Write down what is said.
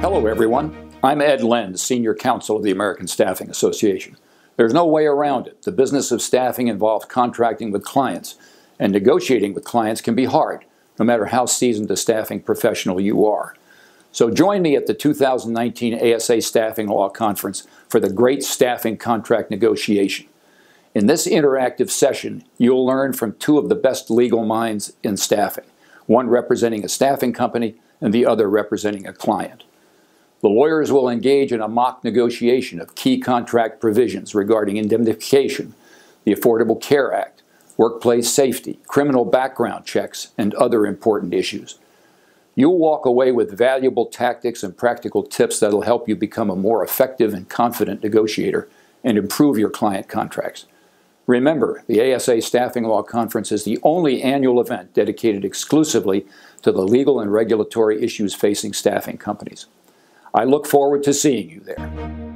Hello, everyone. I'm Ed Lenz, Senior Counsel of the American Staffing Association. There's no way around it. The business of staffing involves contracting with clients, and negotiating with clients can be hard, no matter how seasoned a staffing professional you are. So join me at the 2019 ASA Staffing Law Conference for the Great Staffing Contract Negotiation. In this interactive session, you'll learn from two of the best legal minds in staffing, one representing a staffing company and the other representing a client. The lawyers will engage in a mock negotiation of key contract provisions regarding indemnification, the Affordable Care Act, workplace safety, criminal background checks, and other important issues. You'll walk away with valuable tactics and practical tips that'll help you become a more effective and confident negotiator and improve your client contracts. Remember, the ASA Staffing Law Conference is the only annual event dedicated exclusively to the legal and regulatory issues facing staffing companies. I look forward to seeing you there.